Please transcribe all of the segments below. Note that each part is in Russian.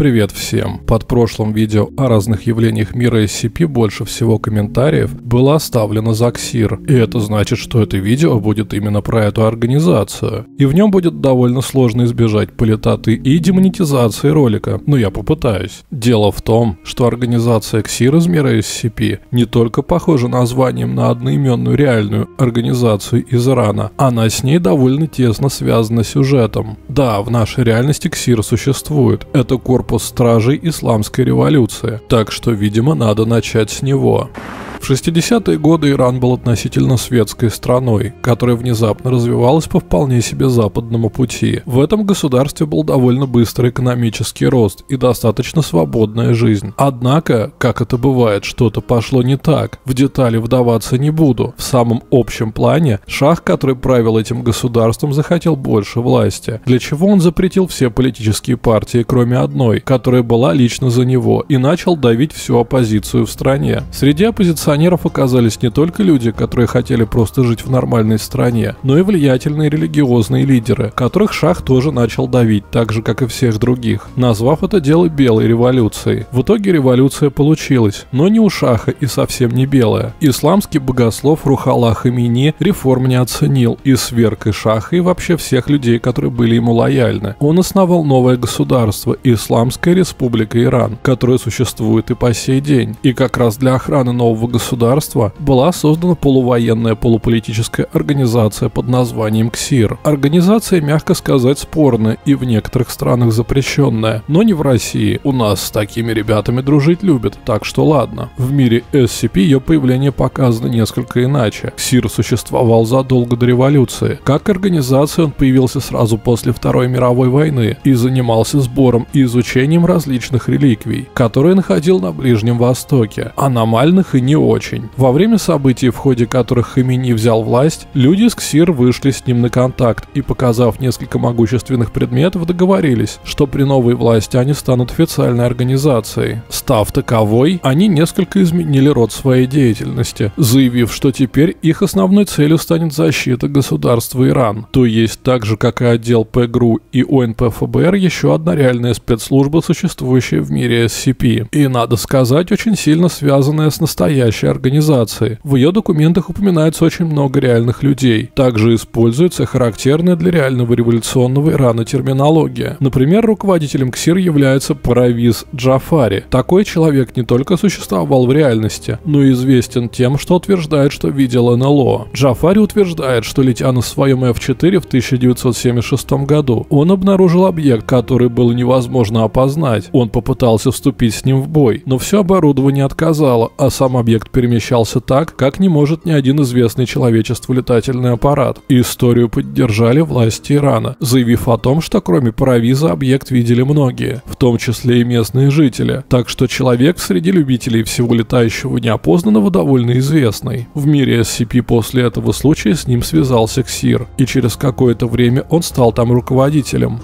привет всем! Под прошлым видео о разных явлениях мира SCP больше всего комментариев было оставлено за Ксир, и это значит, что это видео будет именно про эту организацию. И в нем будет довольно сложно избежать политаты и демонетизации ролика, но я попытаюсь. Дело в том, что организация Ксир из мира SCP не только похожа названием на одноименную реальную организацию из Ирана, она с ней довольно тесно связана сюжетом. Да, в нашей реальности Ксир существует. Это корпус стражей исламской революции. Так что, видимо, надо начать с него. В 60-е годы Иран был относительно светской страной, которая внезапно развивалась по вполне себе западному пути. В этом государстве был довольно быстрый экономический рост и достаточно свободная жизнь. Однако, как это бывает, что-то пошло не так. В детали вдаваться не буду. В самом общем плане, шах, который правил этим государством, захотел больше власти, для чего он запретил все политические партии, кроме одной, которая была лично за него, и начал давить всю оппозицию в стране. Среди оппозиционеров революционеров оказались не только люди, которые хотели просто жить в нормальной стране, но и влиятельные религиозные лидеры, которых Шах тоже начал давить, так же, как и всех других, назвав это дело белой революцией. В итоге революция получилась, но не у Шаха и совсем не белая. Исламский богослов Рухалла Хамини реформ не оценил и сверг и Шаха, и вообще всех людей, которые были ему лояльны. Он основал новое государство – Исламская республика Иран, которое существует и по сей день. И как раз для охраны нового государства государства была создана полувоенная полуполитическая организация под названием КСИР. Организация, мягко сказать, спорная и в некоторых странах запрещенная, но не в России. У нас с такими ребятами дружить любят, так что ладно. В мире SCP ее появление показано несколько иначе. КСИР существовал задолго до революции. Как организация он появился сразу после Второй мировой войны и занимался сбором и изучением различных реликвий, которые находил на Ближнем Востоке, аномальных и не очень. Во время событий, в ходе которых Хамини взял власть, люди из Ксир вышли с ним на контакт и, показав несколько могущественных предметов, договорились, что при новой власти они станут официальной организацией. Став таковой, они несколько изменили род своей деятельности, заявив, что теперь их основной целью станет защита государства Иран, то есть так же, как и отдел ПГРУ и ОНП ФБР, еще одна реальная спецслужба, существующая в мире SCP. И, надо сказать, очень сильно связанная с настоящей настоящей организации. В ее документах упоминается очень много реальных людей. Также используется характерная для реального революционного Ирана терминология. Например, руководителем КСИР является Паравиз Джафари. Такой человек не только существовал в реальности, но и известен тем, что утверждает, что видел НЛО. Джафари утверждает, что летя на своем F4 в 1976 году, он обнаружил объект, который было невозможно опознать. Он попытался вступить с ним в бой, но все оборудование отказало, а сам объект перемещался так, как не может ни один известный человечеству летательный аппарат. историю поддержали власти Ирана, заявив о том, что кроме паровиза объект видели многие, в том числе и местные жители. Так что человек среди любителей всего летающего неопознанного довольно известный. В мире SCP после этого случая с ним связался Ксир, и через какое-то время он стал там руководителем.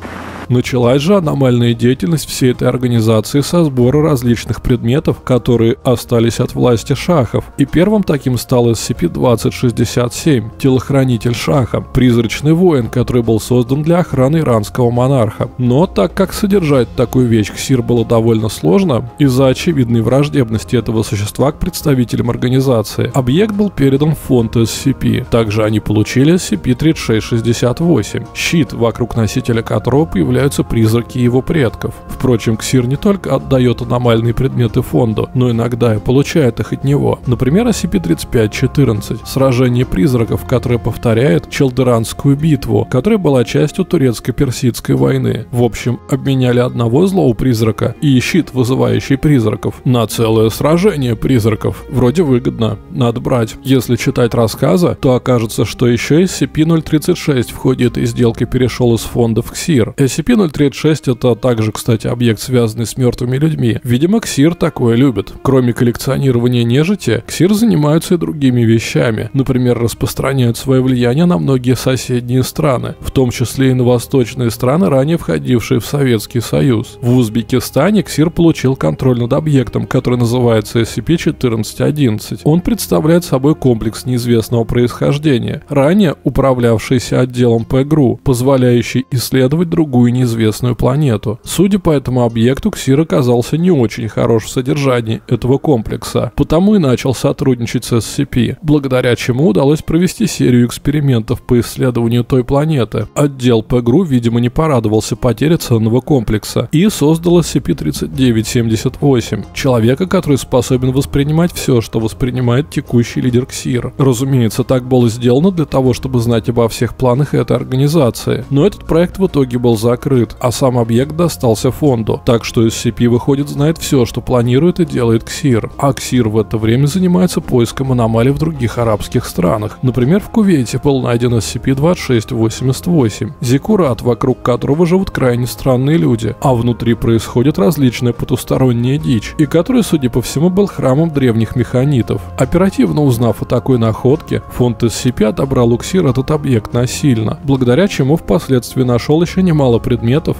Началась же аномальная деятельность всей этой организации со сбора различных предметов, которые остались от власти шахов. И первым таким стал SCP-2067, телохранитель шаха, призрачный воин, который был создан для охраны иранского монарха. Но так как содержать такую вещь Ксир было довольно сложно, из-за очевидной враждебности этого существа к представителям организации, объект был передан в фонд SCP. Также они получили SCP-3668, щит, вокруг носителя которого появляется появляются призраки его предков. Впрочем, Ксир не только отдает аномальные предметы фонду, но иногда и получает их от него. Например, SCP-3514 – сражение призраков, которое повторяет Челдеранскую битву, которая была частью турецко-персидской войны. В общем, обменяли одного злого призрака и щит, вызывающий призраков, на целое сражение призраков. Вроде выгодно, надо брать. Если читать рассказы, то окажется, что еще SCP-036 в ходе этой сделки перешел из фонда в КСИР. SCP SCP-036 это также, кстати, объект, связанный с мертвыми людьми. Видимо, Ксир такое любит. Кроме коллекционирования нежити, Ксир занимаются и другими вещами. Например, распространяют свое влияние на многие соседние страны, в том числе и на восточные страны, ранее входившие в Советский Союз. В Узбекистане Ксир получил контроль над объектом, который называется SCP-1411. Он представляет собой комплекс неизвестного происхождения, ранее управлявшийся отделом ПГРУ, позволяющий исследовать другую неизвестную планету. Судя по этому объекту, Ксир оказался не очень хорош в содержании этого комплекса, потому и начал сотрудничать с SCP, благодаря чему удалось провести серию экспериментов по исследованию той планеты. Отдел ПГРУ, видимо, не порадовался потере ценного комплекса и создал SCP-3978, человека, который способен воспринимать все, что воспринимает текущий лидер КСИР. Разумеется, так было сделано для того, чтобы знать обо всех планах этой организации. Но этот проект в итоге был закрыт, а сам объект достался фонду. Так что SCP, выходит, знает все, что планирует и делает КСИР. А КСИР в это время занимается поиском аномалий в других арабских странах. Например, в Кувейте был найден SCP-2688, зиккурат, вокруг которого живут крайне странные люди, а внутри происходит различная потусторонняя дичь, и который, судя по всему, был храмом древних механитов. Оперативно узнав о такой находке, фонд SCP отобрал у КСИР этот объект насильно, благодаря чему впоследствии нашел еще немало предметов,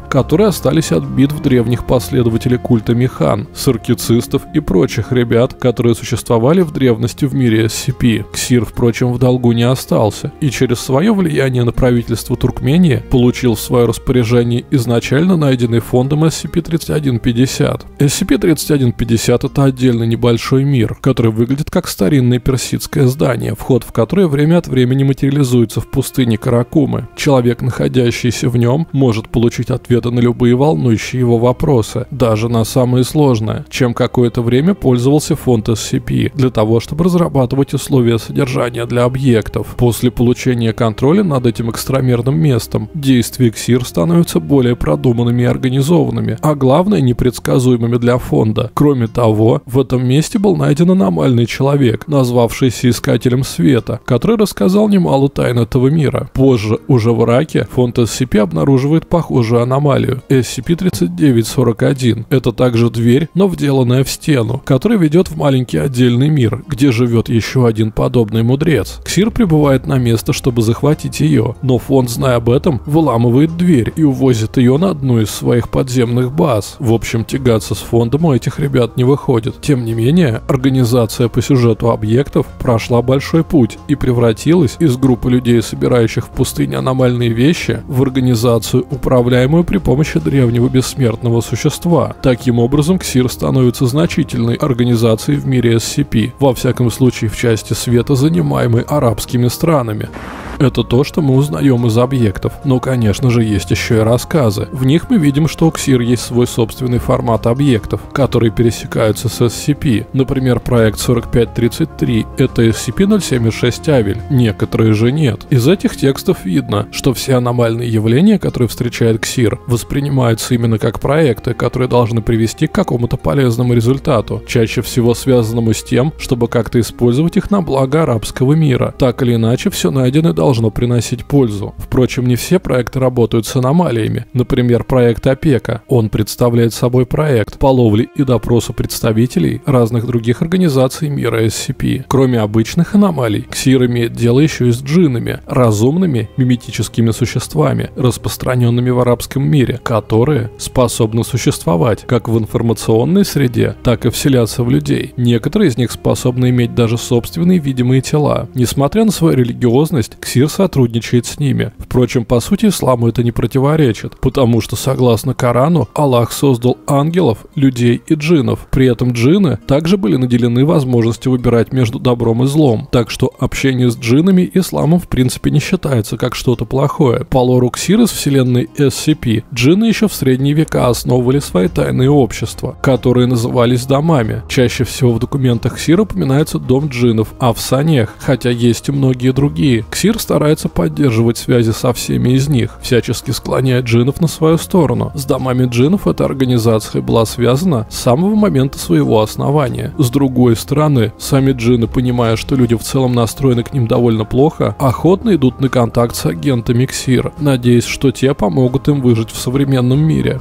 которые остались от битв древних последователей культа Механ, саркицистов и прочих ребят, которые существовали в древности в мире SCP. Ксир, впрочем, в долгу не остался, и через свое влияние на правительство Туркмении получил в свое распоряжение изначально найденный фондом SCP-3150. SCP-3150 это отдельно небольшой мир, который выглядит как старинное персидское здание, вход в которое время от времени материализуется в пустыне Каракумы. Человек, находящийся в нем, может получить ответы на любые волнующие его вопросы, даже на самые сложные, чем какое-то время пользовался фонд SCP для того, чтобы разрабатывать условия содержания для объектов. После получения контроля над этим экстрамерным местом, действия КСИР становятся более продуманными и организованными, а главное непредсказуемыми для фонда. Кроме того, в этом месте был найден аномальный человек, назвавшийся Искателем Света, который рассказал немало тайн этого мира. Позже, уже в Ираке, фонд SCP обнаруживает похожую аномалию – SCP-3941. Это также дверь, но вделанная в стену, которая ведет в маленький отдельный мир, где живет еще один подобный мудрец. Ксир прибывает на место, чтобы захватить ее, но фонд, зная об этом, выламывает дверь и увозит ее на одну из своих подземных баз. В общем, тягаться с фондом у этих ребят не выходит. Тем не менее, организация по сюжету объектов прошла большой путь и превратилась из группы людей, собирающих в пустыне аномальные вещи, в организацию, управляемую при помощи древнего бессмертного существа. Таким образом, КСИР становится значительной организацией в мире SCP, во всяком случае в части света, занимаемой арабскими странами. Это то, что мы узнаем из объектов. Но, конечно же, есть еще и рассказы. В них мы видим, что у Ксир есть свой собственный формат объектов, которые пересекаются с SCP. Например, проект 4533 — это SCP-076 Авель, некоторые же нет. Из этих текстов видно, что все аномальные явления, которые встречает Ксир, воспринимаются именно как проекты, которые должны привести к какому-то полезному результату, чаще всего связанному с тем, чтобы как-то использовать их на благо арабского мира. Так или иначе, все найденное должно приносить пользу. Впрочем, не все проекты работают с аномалиями. Например, проект ОПЕКа. Он представляет собой проект по ловле и допросу представителей разных других организаций мира SCP. Кроме обычных аномалий, КСИР имеет дело еще и с джинами, разумными миметическими существами, распространенными в арабском мире, которые способны существовать как в информационной среде, так и вселяться в людей. Некоторые из них способны иметь даже собственные видимые тела. Несмотря на свою религиозность, КСИР Ксир сотрудничает с ними. Впрочем, по сути, исламу это не противоречит, потому что, согласно Корану, Аллах создал ангелов, людей и джинов. При этом джины также были наделены возможностью выбирать между добром и злом, так что общение с джинами исламом в принципе не считается как что-то плохое. По лору Ксир из вселенной SCP, джины еще в средние века основывали свои тайные общества, которые назывались домами. Чаще всего в документах Ксир упоминается дом джинов, а в Санях, хотя есть и многие другие. Ксир старается поддерживать связи со всеми из них, всячески склоняя джинов на свою сторону. С домами джинов эта организация была связана с самого момента своего основания. С другой стороны, сами джины, понимая, что люди в целом настроены к ним довольно плохо, охотно идут на контакт с агентами КСИР, надеясь, что те помогут им выжить в современном мире.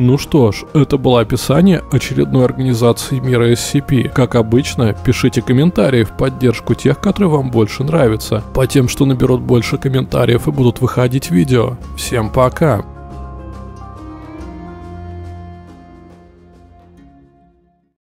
Ну что ж, это было описание очередной организации мира SCP. Как обычно, пишите комментарии в поддержку тех, которые вам больше нравятся, по тем, что наберут больше комментариев и будут выходить видео. Всем пока!